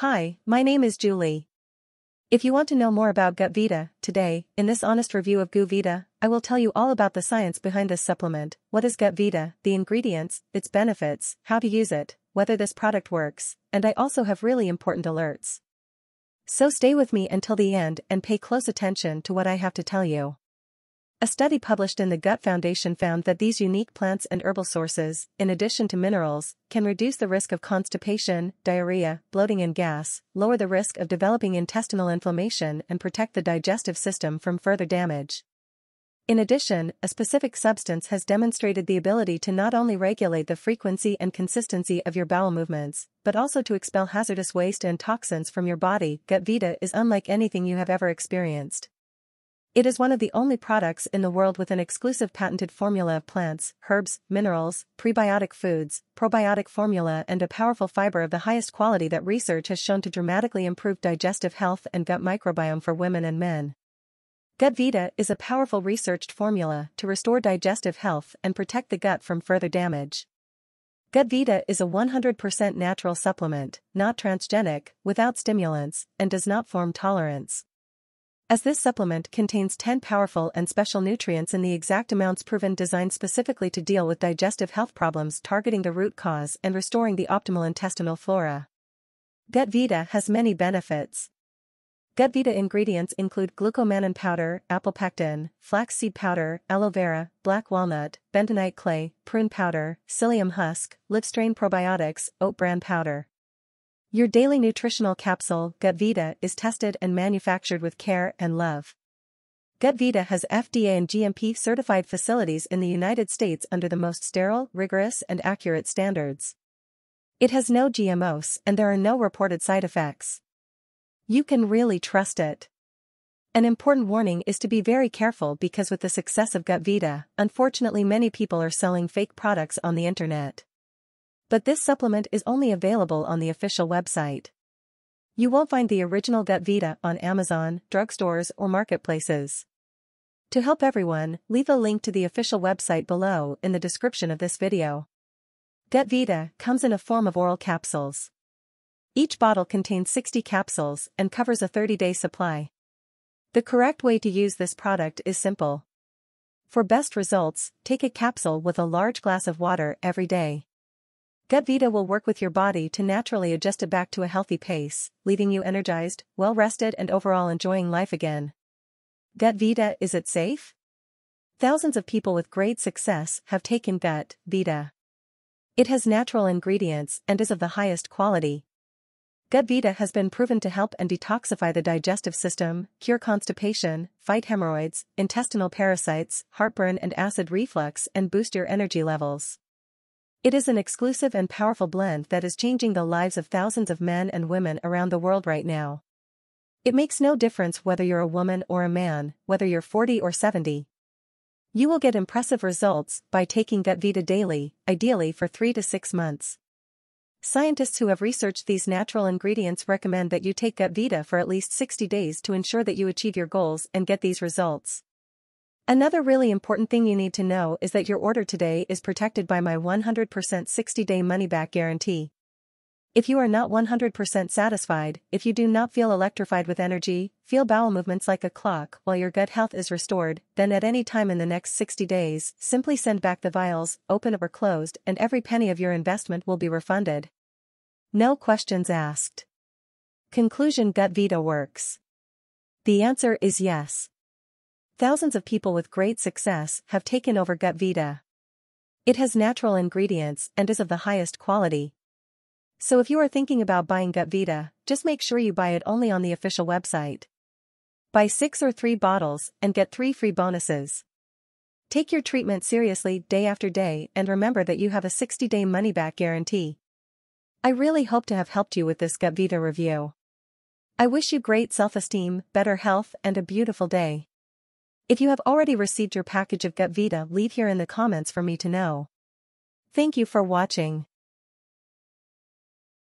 Hi, my name is Julie. If you want to know more about Gut Vita, today, in this honest review of Gut Vita, I will tell you all about the science behind this supplement, what is Gut Vita, the ingredients, its benefits, how to use it, whether this product works, and I also have really important alerts. So stay with me until the end and pay close attention to what I have to tell you. A study published in the Gut Foundation found that these unique plants and herbal sources, in addition to minerals, can reduce the risk of constipation, diarrhea, bloating and gas, lower the risk of developing intestinal inflammation and protect the digestive system from further damage. In addition, a specific substance has demonstrated the ability to not only regulate the frequency and consistency of your bowel movements, but also to expel hazardous waste and toxins from your body. Gut Vita is unlike anything you have ever experienced. It is one of the only products in the world with an exclusive patented formula of plants, herbs, minerals, prebiotic foods, probiotic formula and a powerful fiber of the highest quality that research has shown to dramatically improve digestive health and gut microbiome for women and men. Gut Vita is a powerful researched formula to restore digestive health and protect the gut from further damage. Gut Vita is a 100% natural supplement, not transgenic, without stimulants, and does not form tolerance. As this supplement contains 10 powerful and special nutrients in the exact amounts proven designed specifically to deal with digestive health problems targeting the root cause and restoring the optimal intestinal flora. Gut Vita has many benefits. Gut Vita ingredients include glucomannan powder, apple pectin, flaxseed powder, aloe vera, black walnut, bentonite clay, prune powder, psyllium husk, live strain probiotics, oat bran powder. Your daily nutritional capsule, Gut Vita, is tested and manufactured with care and love. Gut Vita has FDA and GMP certified facilities in the United States under the most sterile, rigorous, and accurate standards. It has no GMOs and there are no reported side effects. You can really trust it. An important warning is to be very careful because with the success of Gut Vita, unfortunately many people are selling fake products on the internet. But this supplement is only available on the official website. You won't find the original Gut Vita on Amazon, drugstores or marketplaces. To help everyone, leave a link to the official website below in the description of this video. Gut Vita comes in a form of oral capsules. Each bottle contains 60 capsules and covers a 30-day supply. The correct way to use this product is simple. For best results, take a capsule with a large glass of water every day. Gut Vita will work with your body to naturally adjust it back to a healthy pace, leaving you energized, well-rested and overall enjoying life again. Gut Vita is it safe? Thousands of people with great success have taken Gut Vita. It has natural ingredients and is of the highest quality. Gut Vita has been proven to help and detoxify the digestive system, cure constipation, fight hemorrhoids, intestinal parasites, heartburn and acid reflux and boost your energy levels. It is an exclusive and powerful blend that is changing the lives of thousands of men and women around the world right now. It makes no difference whether you're a woman or a man, whether you're 40 or 70. You will get impressive results by taking Gut Vita daily, ideally for 3 to 6 months. Scientists who have researched these natural ingredients recommend that you take Gut Vita for at least 60 days to ensure that you achieve your goals and get these results. Another really important thing you need to know is that your order today is protected by my 100% 60-day money-back guarantee. If you are not 100% satisfied, if you do not feel electrified with energy, feel bowel movements like a clock while your gut health is restored, then at any time in the next 60 days, simply send back the vials, open or closed, and every penny of your investment will be refunded. No questions asked. Conclusion Gut Vita works. The answer is yes. Thousands of people with great success have taken over Gut Vita. It has natural ingredients and is of the highest quality. So if you are thinking about buying Gut Vita, just make sure you buy it only on the official website. Buy 6 or 3 bottles and get 3 free bonuses. Take your treatment seriously day after day and remember that you have a 60-day money-back guarantee. I really hope to have helped you with this Gut Vita review. I wish you great self-esteem, better health and a beautiful day. If you have already received your package of Gut Vita leave here in the comments for me to know. Thank you for watching.